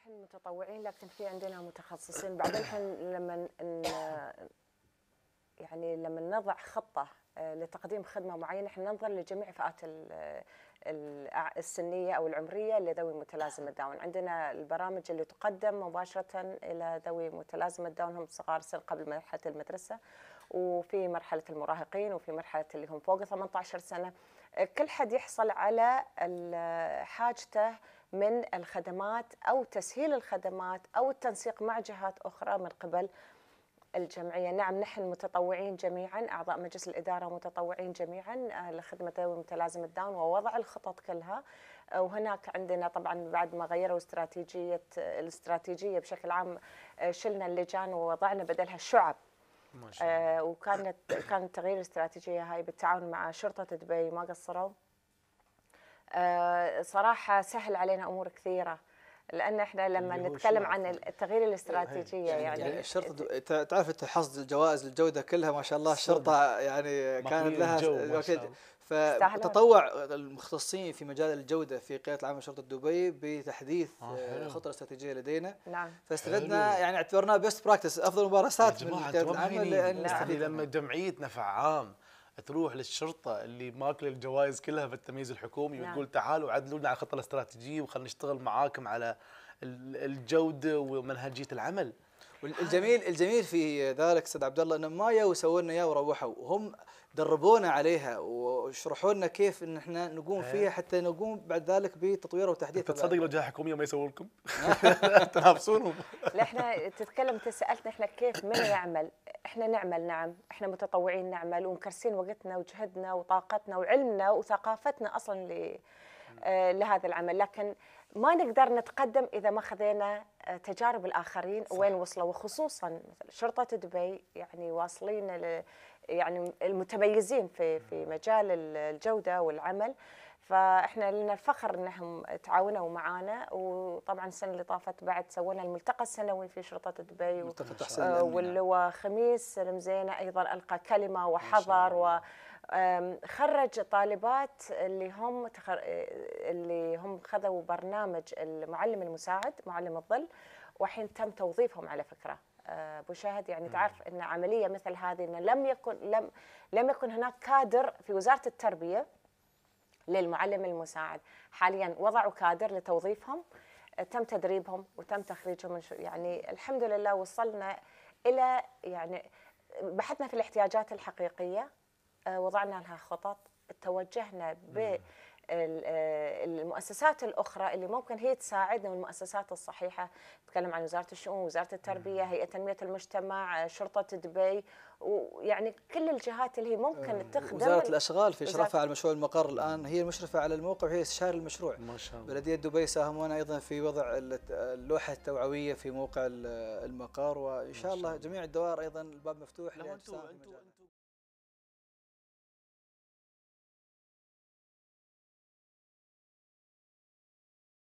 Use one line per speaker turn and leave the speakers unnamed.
نحن متطوعين لكن في عندنا متخصصين. بعدين إحنا لما يعني لما نضع خطة آه، لتقديم خدمة معينة إحنا ننظر لجميع فئات ال- ال- السنية أو العمرية لذوي متلازمة داون، عندنا البرامج اللي تقدم مباشرة إلى ذوي متلازمة داون هم صغار سن قبل مرحلة المدرسة وفي مرحلة المراهقين وفي مرحلة اللي هم فوق 18 سنة، آه، كل حد يحصل على حاجته من الخدمات أو تسهيل الخدمات أو التنسيق مع جهات أخرى من قبل الجمعية. نعم نحن متطوعين جميعا أعضاء مجلس الإدارة متطوعين جميعا آه، لخدمة ذوي متلازمة داون ووضع الخطط كلها. آه، وهناك عندنا طبعا بعد ما غيروا استراتيجية الاستراتيجية بشكل عام آه، شلنا اللجان ووضعنا بدلها الشعب
ما شاء الله.
آه، وكانت كان تغيير الاستراتيجية هاي بالتعاون مع شرطة دبي ما قصروا. آه، صراحة سهل علينا أمور كثيرة لأن إحنا لما نتكلم عن؟ التغيير الاستراتيجية
يعني,
يعني,
الشرطه تعرف أنت حصد الجوائز الجوده كلها ما شاء الله الشرطة يعني كانت لها. فتطوع المختصين في مجال الجودة في قيادة العامه شرطة دبي بتحديث
آه،
آه،. الخطة الاستراتيجية لدينا
نعم
فاستفدنا. يعني اعتبرناها best practice أفضل ممارسات من
قيادة
العامه
مهنيين.
لأن
يعني
نستفيد
لما. جمعيتنا فعام تروح للشرطة اللي ماكلة الجوائز كلها بالتمييز الحكومي
نعم.
وتقول تعالوا عدلوا لنا على الخطه الاستراتيجية وخلينا نشتغل معاكم على ال- الجودة ومنهجية العمل
والجميل الجميل في ذلك أستاذ عبد الله انهم ما يو سووا لنا اياه وروحوا وهم دربونا عليها وشرحوا لنا كيف إن إحنا نقوم
إيه.
فيها حتى نقوم بعد ذلك بتطويرها
أنت
وتحديثها
تصدق. لو جهه حكومية ما يسووا لكم تنافسونهم
لا إحنا تتكلم انت سالتنا إحنا كيف من يعمل إحنا نعمل نعم. إحنا متطوعين نعمل ومكرسين وقتنا وجهدنا وطاقتنا وعلمنا وثقافتنا أصلا ل آه، لهذا العمل. لكن ما نقدر نتقدم إذا ما خذينا آه، تجارب الآخرين
صح.
وين وصلوا. وخصوصا مثل شرطة دبي يعني واصلين يعني المتميزين في في مجال ال- الجودة والعمل. فإحنا لنا الفخر إنهم تعاونوا معنا وطبعا السنة اللي طافت بعد سوينا الملتقى السنوي في شرطة دبي
ملتقى تحسين
آه،. واللي هو خميس المزينه أيضا ألقى كلمة وحضر و خرج طالبات اللي هم تخر... آه، اللي هم خذوا برنامج المعلم المساعد معلم الظل وحين تم توظيفهم على فكرة. أبو شاهد يعني تعرف إن عملية مثل هذه إن لم يكن لم لم يكن هناك كادر في وزارة التربية للمعلم المساعد. حاليا وضعوا كادر لتوظيفهم آه، تم تدريبهم وتم تخريجهم يعني الحمد لله وصلنا إلى يعني بحثنا في الاحتياجات الحقيقية آه، وضعنا لها خطط توجهنا ب المؤسسات الأخرى اللي ممكن هي تساعدنا والمؤسسات الصحيحة. نتكلم عن وزارة الشؤون وزارة التربية هيئة تنمية المجتمع آه، شرطة دبي ويعني كل الجهات اللي هي ممكن تخدم
وزارة الأشغال في اشرافها على مشروع المقر الآن هي المشرفة على الموقع وهي استشاري المشروع.
ما شاء الله.
بلدية دبي ساهمونا أيضا في وضع ال- اللوحة التوعوية في موقع ال- المقر وإن شاء الله جميع الدوائر أيضا الباب مفتوح
لو
أنتم